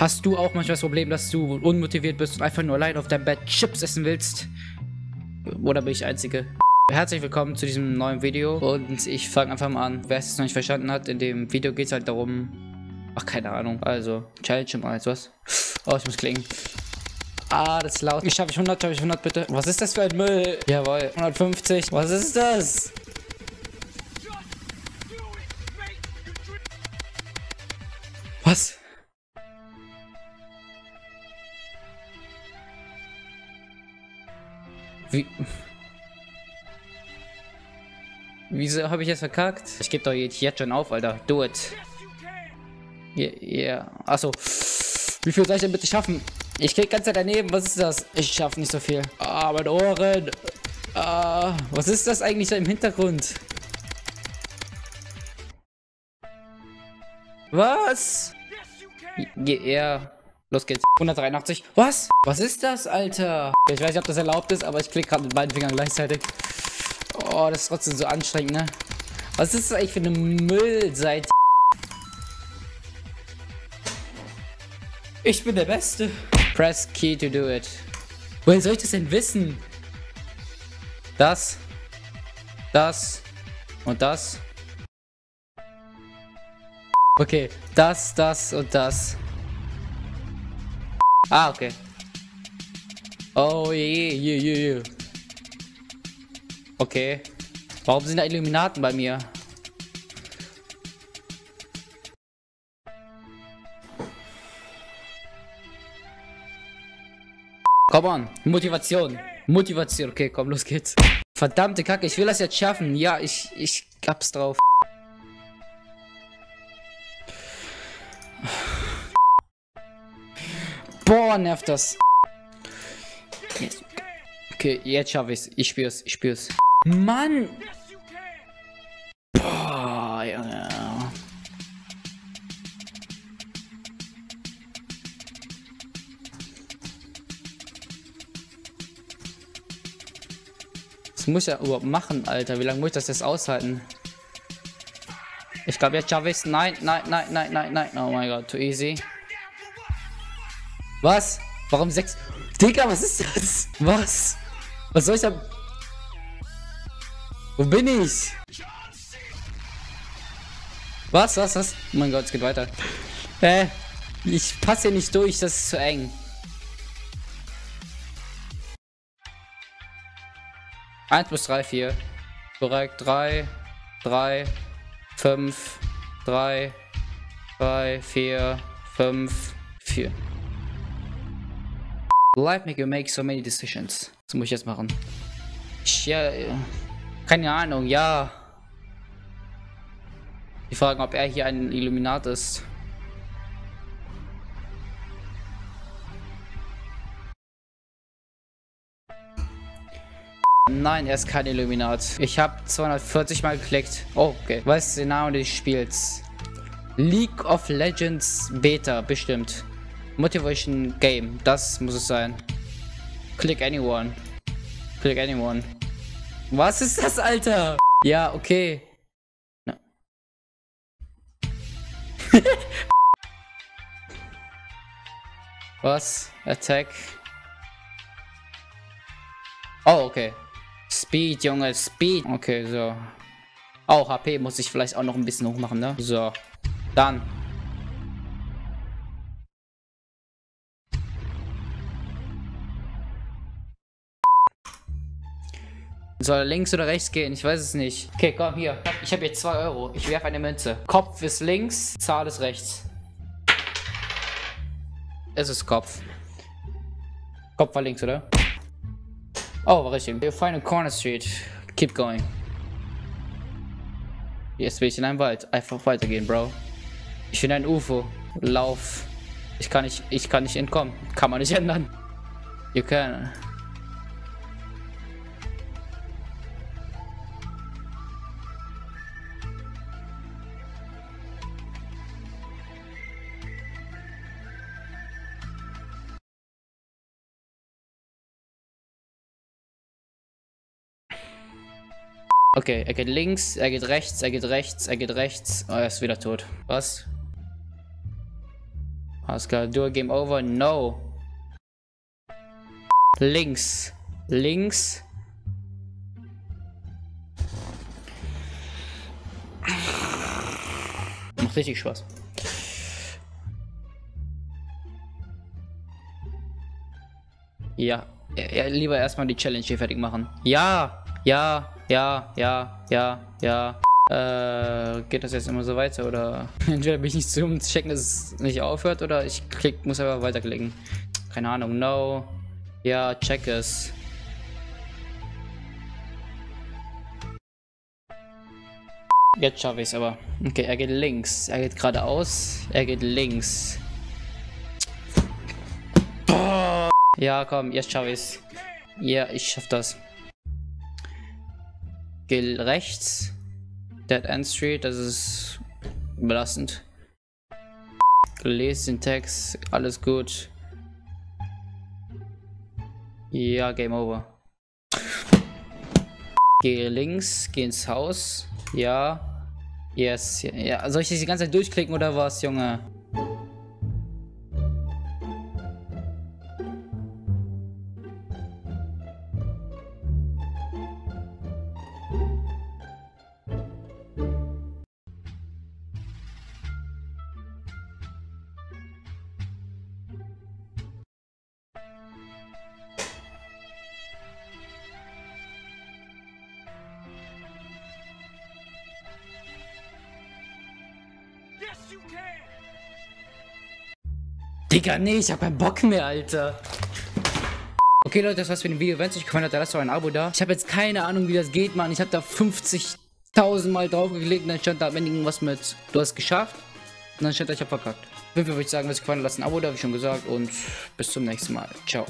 Hast du auch manchmal das Problem, dass du unmotiviert bist und einfach nur allein auf deinem Bett Chips essen willst? Oder bin ich Einzige? Herzlich willkommen zu diesem neuen Video und ich fange einfach mal an. Wer es noch nicht verstanden hat, in dem Video geht es halt darum... Ach, keine Ahnung. Also, Challenge im Eins, was? Oh, ich muss klingen. Ah, das ist laut. Ich schaffe ich 100, schaffe ich 100, bitte. Was ist das für ein Müll? Jawohl. 150. Was ist das? Was? Wie... Wieso habe ich jetzt verkackt? Ich gebe doch jetzt, jetzt schon auf, Alter. Do it. Ja, yeah, yeah. Achso. Wie viel soll ich denn bitte schaffen? Ich krieg ganz Zeit daneben. Was ist das? Ich schaffe nicht so viel. Ah, meine Ohren. Ah, was ist das eigentlich da im Hintergrund? Was? Ja, yeah. Los geht's. 183. Was? Was ist das, Alter? Ich weiß nicht, ob das erlaubt ist, aber ich klicke gerade mit beiden Fingern gleichzeitig. Oh, das ist trotzdem so anstrengend, ne? Was ist das eigentlich für eine Müllseite? Ich bin der Beste. Press key to do it. Woher soll ich das denn wissen? Das. Das. Und das. Okay. Das, das und das. Ah, okay. Oh, je, je, je, je. Okay. Warum sind da Illuminaten bei mir? Komm on, Motivation. Motivation, okay, komm, los geht's. Verdammte Kacke, ich will das jetzt schaffen. Ja, ich, ich hab's drauf. Boah, nervt das. Yes. Okay, jetzt schaffe ich's. Ich spür's, ich spür's. Mann! Boah, Junge. Was muss ich ja überhaupt machen, Alter? Wie lange muss ich das jetzt aushalten? Ich glaube, jetzt schaffe ich's. Nein, nein, nein, nein, nein, nein. Oh mein Gott, too easy. Was? Warum sechs? Digga, was ist das? Was? Was soll ich da... Wo bin ich? Was, was, was? Oh mein Gott, es geht weiter. Hä? Ich passe hier nicht durch, das ist zu eng. Eins bis drei, vier. Korrekt. Drei, drei, fünf, drei, drei, vier, fünf, vier. Life make you make so many decisions. Das muss ich jetzt machen. Ich, ja, keine Ahnung, ja. Die fragen, ob er hier ein Illuminat ist. Nein, er ist kein Illuminat. Ich habe 240 mal geklickt. Oh, okay. Was ist der Name des Spiels? League of Legends Beta, bestimmt. Motivation Game, das muss es sein. Click anyone. Click anyone. Was ist das, Alter? Ja, okay. No. Was? Attack. Oh, okay. Speed, Junge, Speed. Okay, so. Oh, HP muss ich vielleicht auch noch ein bisschen hochmachen, ne? So. Dann. Soll er links oder rechts gehen? Ich weiß es nicht. Okay, komm, hier. Ich habe jetzt 2 Euro. Ich werfe eine Münze. Kopf ist links, Zahl ist rechts. Es ist Kopf. Kopf war links, oder? Oh, war richtig. You find a corner street. Keep going. Jetzt bin ich in einem Wald. Einfach weitergehen, Bro. Ich bin ein UFO. Lauf. Ich kann nicht, ich kann nicht entkommen. Kann man nicht ändern. You can. Okay, er geht links, er geht rechts, er geht rechts, er geht rechts. Oh, er ist wieder tot. Was? Alles klar. Do a game over. No. Links. Links. Macht richtig Spaß. Ja. ja lieber erstmal die Challenge hier fertig machen. Ja. Ja. Ja. Ja. Ja. Ja. Äh, geht das jetzt immer so weiter oder entweder bin ich nicht zu um zu checken, dass es nicht aufhört oder ich klick, muss einfach weiterklicken. Keine Ahnung, no. Ja, check es. Jetzt schaffe ich es aber. Okay, er geht links. Er geht geradeaus. Er geht links. Ja, komm, jetzt schaffe ich es. Ja, ich schaffe das. Geh rechts. Dead End Street, das ist belastend. Lest den Text, alles gut. Ja, Game Over. Geh links, geh ins Haus. Ja. Yes. Ja, soll ich das die ganze Zeit durchklicken oder was, Junge? Digga, nee, ich hab keinen Bock mehr, Alter. Okay, Leute, das war's für den Video. Wenn es euch gefallen hat, dann lasst doch ein Abo da. Ich habe jetzt keine Ahnung, wie das geht, Mann. Ich habe da 50.000 Mal draufgeklickt und dann stand da am Ende irgendwas mit, du hast geschafft. Und dann stand da, ich hab verkackt. Auf jeden Fall würde ich sagen, wenn es euch gefallen hat, lasst ein Abo da, wie schon gesagt. Und bis zum nächsten Mal. Ciao.